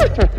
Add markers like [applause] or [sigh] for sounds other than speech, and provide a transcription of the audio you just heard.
Ha [laughs]